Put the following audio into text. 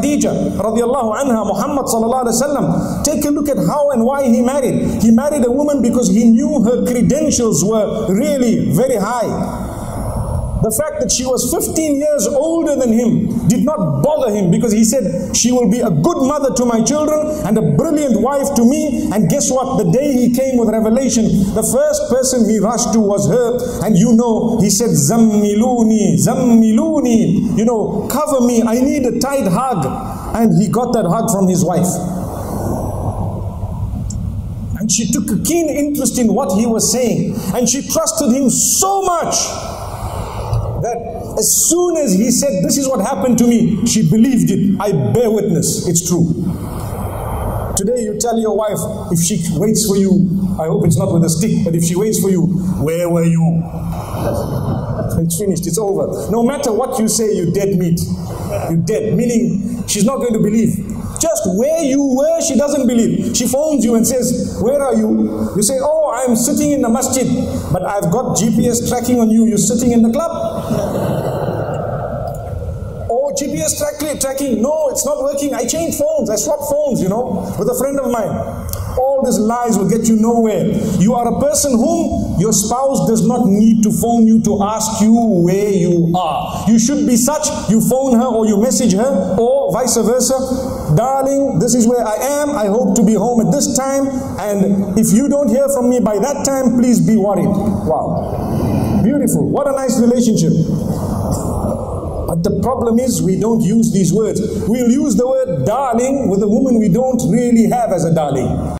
Khadija radiallahu anha, Muhammad sallallahu alaihi wasallam. Take a look at how and why he married. He married a woman because he knew her credentials were really very high. The fact that she was 15 years older than him did not bother him because he said, She will be a good mother to my children and a brilliant wife to me. And guess what? The day he came with revelation, the first person he rushed to was her. And you know, he said, Zammiluni, Zammiluni, you know, cover me. I need a tight hug. And he got that hug from his wife. And she took a keen interest in what he was saying. And she trusted him so much as soon as he said, This is what happened to me, she believed it. I bear witness, it's true. Today, you tell your wife, if she waits for you, I hope it's not with a stick, but if she waits for you, where were you? It's finished, it's over. No matter what you say, you dead meat. You dead, meaning she's not going to believe. Just where you were, she doesn't believe. She phones you and says, Where are you? You say, Oh, I'm sitting in the masjid, but I've got GPS tracking on you. You're sitting in the club. Oh, GPS track- tracking. No, it's not working. I changed phones. I swapped phones, you know, with a friend of mine. All these lies will get you nowhere. You are a person whom your spouse does not need to phone you to ask you where you are. You should be such, you phone her or you message her or vice versa. Darling, this is where I am. I hope to be home at this time. And if you don't hear from me by that time, please be worried. Wow. Beautiful. What a nice relationship. But the problem is we don't use these words. We'll use the word darling with a woman we don't really have as a darling.